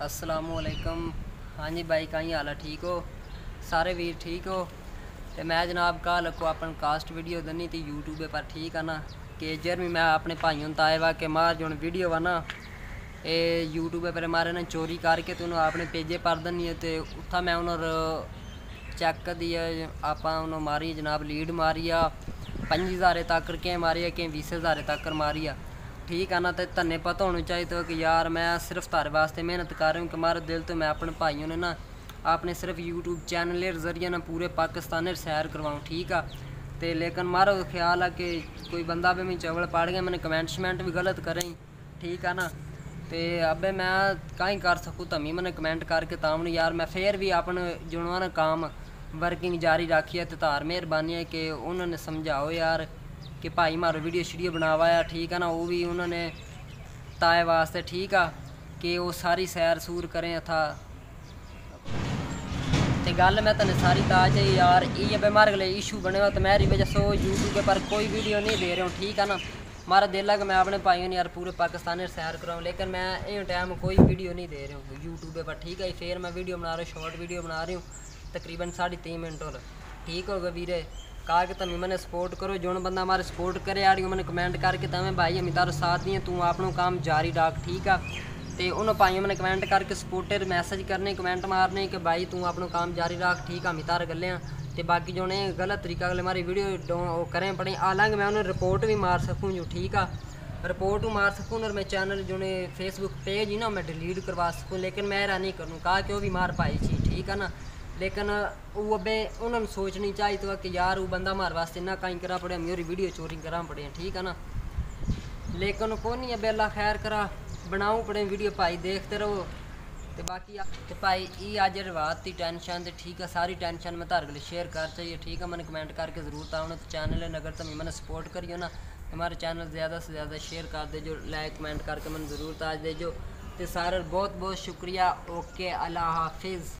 असलकम हाँ जी भाई कहीं हाल है ठीक हो सारे वीर ठीक हो तो मैं जनाब कल को अपन कास्ट वीडियो दनी थी यूट्यूब पर ठीक है ना कि जर भी मैं अपने भाइयों ताए वा के मार जो वीडियो वा ना ये यूट्यूब पर मारे ने चोरी करके तो अपने पेजे पर दनी है तो उत्था मैं उन्होंने चेक कर दिया आप मारी जनाब लीड मारी आ पंजी हज़ारे तक कें मारी है कें बीस हज़ारे तक मारी आ ठीक है ना तन्ने पता होना चाहिए तो कि यार मैं सिर्फ़ तारे वास्ते मेहनत कर रहा हूँ कि मारे दिल तो मैं अपने भाइयों ने ना आपने सिर्फ़ यूट्यूब चैनल के ज़रिए ना पूरे पाकिस्तान सैर करवाऊँ, ठीक है तो लेकिन मारो ख्याल है कि कोई बंदा भी मैं चवल पढ़ गया, मैंने कमेंट शमेंट भी गलत करें ठीक है ना? तो अब मैं कहीं कर सकूँ तो मैं मैंने कमेंट करके तामने यार मैं फिर भी अपने जुड़वा ना काम वर्किंग जारी रखी है तो तार मेहरबानी है कि उन्होंने समझाओ यार। कि भाई मारो वीडियो शीडियो बनावाया ठीक है ना? वो भी उन्होंने ताए वास्ते ठीक है कि वो सारी सैर सूर करें था ते गल मैं तेन सारी ताज यार ये बीमार इशू बने हुआ तो मेरी वजह से यूट्यूब पर कोई वीडियो नहीं दे रहा हूँ, ठीक है ना? मारा दिल है कि मैं अपने भाइयों ने यार पूरे पाकिस्तान सैर कराऊँ, लेकिन मैं इन टाइम कोई वीडियो नहीं दे रहा हूँ यूट्यूब पर ठीक है? फिर मैं वीडियो बना रहा हूँ शॉर्ट वीडियो बना रही हूँ, तकरीबन साढ़े तीन मिनट और ठीक होगा वीरे? कहा कि तुम मैंने सपोर्ट करो जो बंदा हमारे सपोर्ट करे आड़ी मैंने कमेंट करके तमें भाई हम तारो साथ दिए तू अपनों काम जारी डाक ठीक है तो उन्होंने भाइयों मैंने कमेंट करके सपोर्टर मैसेज करने कमेंट मारने कि भाई तू अपना काम जारी रख ठीक है मितार गले तो बाकी जो ने गलत तरीका गले हमारी वीडियो करें पड़े हालाँकि मैं उन्हें रिपोर्ट भी मार सकूँ जो ठीक है रिपोर्ट मार सकूँ और मैं चैनल जो ने फेसबुक पेज ही ना मैं डिलीट करवा सकूँ लेकिन मैं ऐसा नहीं करूँ कहा कि वो भी मार पाई थी ठीक है ना लेकिन वो अबे उन्होंने सोचनी चाहिए तो कि यार वो बंदा हमारे वास्ते ना कहीं करा पड़े मेरी वीडियो चोरी करा पड़े ठीक है ना? लेकिन को नहीं है बेला खैर करा, बनाऊँ पड़े वीडियो, भाई देखते रहो। तो बाकी भाई ये अज रवात की टेंशन तो ठीक है, सारी टेंशन मैं तार गले शेयर कर चाहिए, ठीक है? मैंने कमेंट करके ज़रूर आना तो चैनल अगर तुम मैंने सपोर्ट करियो ना हमारे चैनल ज़्यादा से ज़्यादा शेयर कर दे लाइक कमेंट करके मैंने ज़रूर ताज दे तो सारे बहुत बहुत शुक्रिया, ओके, अल्लाह हाफिज़।